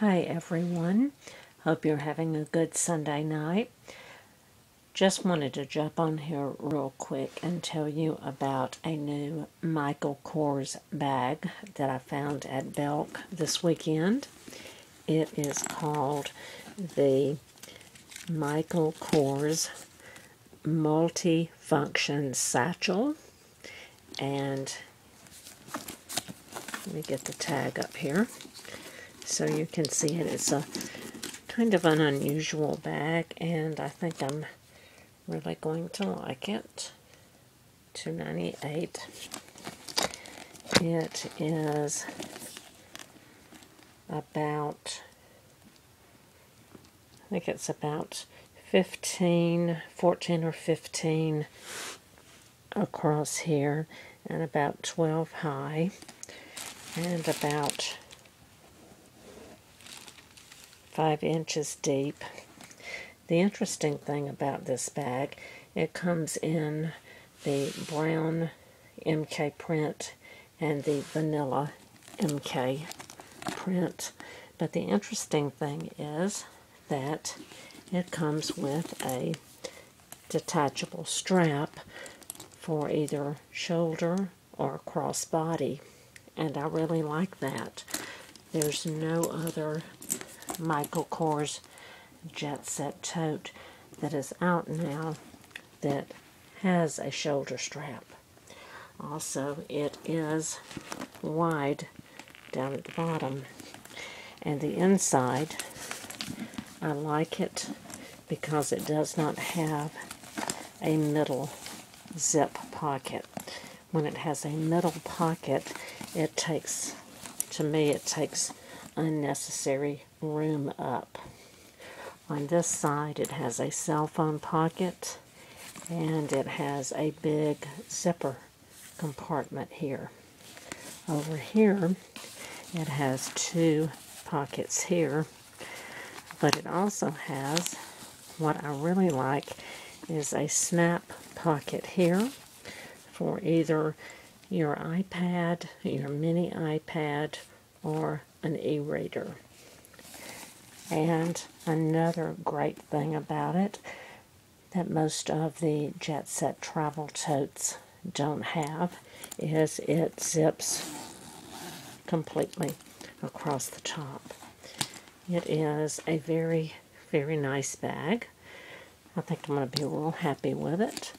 Hi everyone. Hope you're having a good Sunday night. Just wanted to jump on here real quick and tell you about a new Michael Kors bag that I found at Belk this weekend. It is called the Michael Kors Multi-Function Satchel. And let me get the tag up here so you can see it. It's a kind of an unusual bag, and I think I'm really going to like it. 298 It is about, I think it's about 15, 14 or 15 across here, and about 12 high, and about five inches deep. The interesting thing about this bag, it comes in the brown MK print and the vanilla MK print. But the interesting thing is that it comes with a detachable strap for either shoulder or crossbody. And I really like that. There's no other Michael Kors Jet Set tote that is out now that has a shoulder strap. Also, it is wide down at the bottom. And the inside, I like it because it does not have a middle zip pocket. When it has a middle pocket, it takes, to me, it takes unnecessary room up. On this side it has a cell phone pocket and it has a big zipper compartment here. Over here it has two pockets here but it also has what I really like is a snap pocket here for either your iPad, your mini iPad, or an e-reader. And another great thing about it that most of the Jet Set travel totes don't have is it zips completely across the top. It is a very, very nice bag. I think I'm going to be a real happy with it.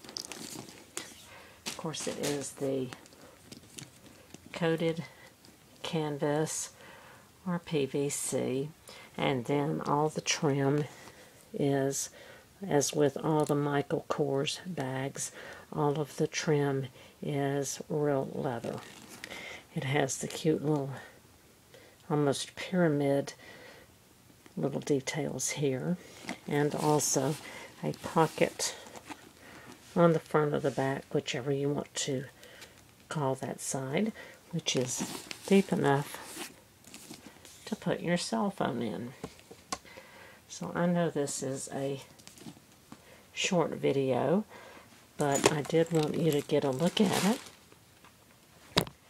Of course, it is the coated canvas or PVC and then all the trim is as with all the Michael Kors bags all of the trim is real leather. It has the cute little almost pyramid little details here and also a pocket on the front of the back whichever you want to call that side which is deep enough to put your cell phone in. So I know this is a short video, but I did want you to get a look at it.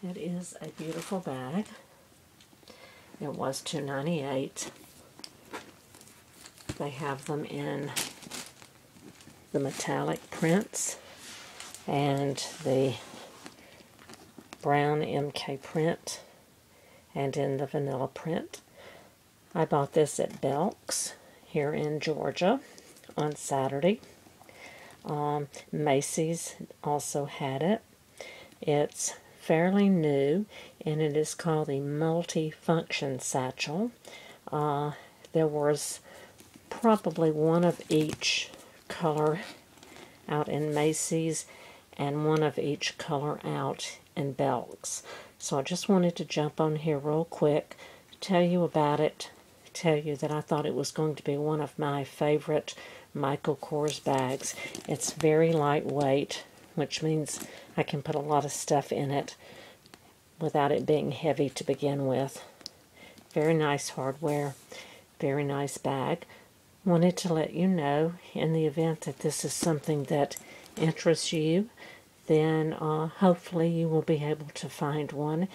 It is a beautiful bag. It was $2.98. They have them in the metallic prints and the brown MK print and in the vanilla print. I bought this at Belk's here in Georgia on Saturday. Um, Macy's also had it. It's fairly new and it is called the multi-function satchel. Uh, there was probably one of each color out in Macy's and one of each color out in Belk's. So I just wanted to jump on here real quick, tell you about it, tell you that I thought it was going to be one of my favorite Michael Kors bags. It's very lightweight, which means I can put a lot of stuff in it without it being heavy to begin with. Very nice hardware, very nice bag. Wanted to let you know in the event that this is something that interests you then uh, hopefully you will be able to find one.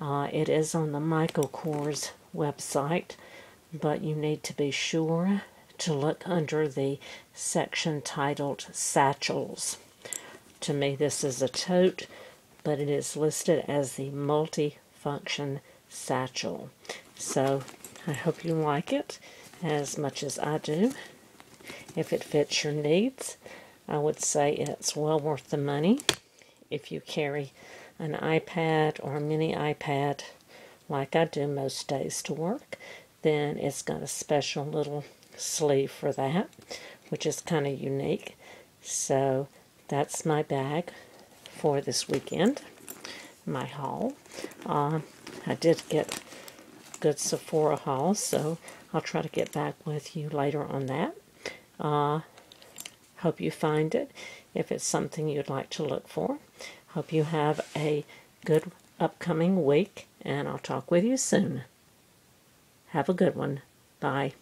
Uh, it is on the Michael Kors website. but you need to be sure to look under the section titled Satchels. To me, this is a tote, but it is listed as the multi-function satchel. So I hope you like it as much as I do. If it fits your needs, I would say it's well worth the money. If you carry an iPad or a mini iPad like I do most days to work, then it's got a special little sleeve for that, which is kind of unique. So that's my bag for this weekend, my haul. Uh, I did get good Sephora haul, so I'll try to get back with you later on that. Uh, hope you find it if it's something you'd like to look for. Hope you have a good upcoming week, and I'll talk with you soon. Have a good one. Bye.